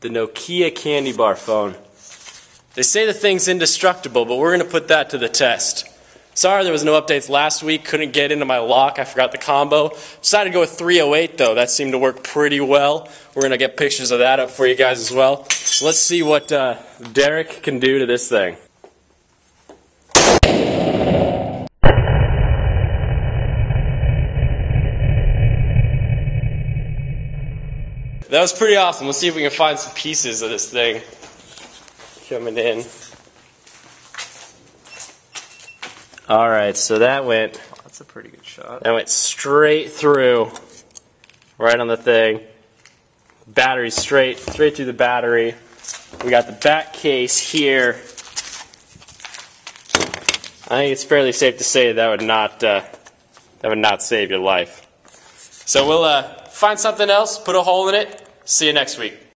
the Nokia candy bar phone. They say the thing's indestructible, but we're going to put that to the test. Sorry there was no updates last week. Couldn't get into my lock. I forgot the combo. Decided to go with 308 though. That seemed to work pretty well. We're going to get pictures of that up for you guys as well. So let's see what uh, Derek can do to this thing. That was pretty awesome. We'll see if we can find some pieces of this thing coming in. All right, so that went Oh, that's a pretty good shot. that went straight through, right on the thing. Battery straight straight through the battery. We got the back case here. I think it's fairly safe to say that would not uh, that would not save your life. So we'll uh, find something else, put a hole in it. See you next week.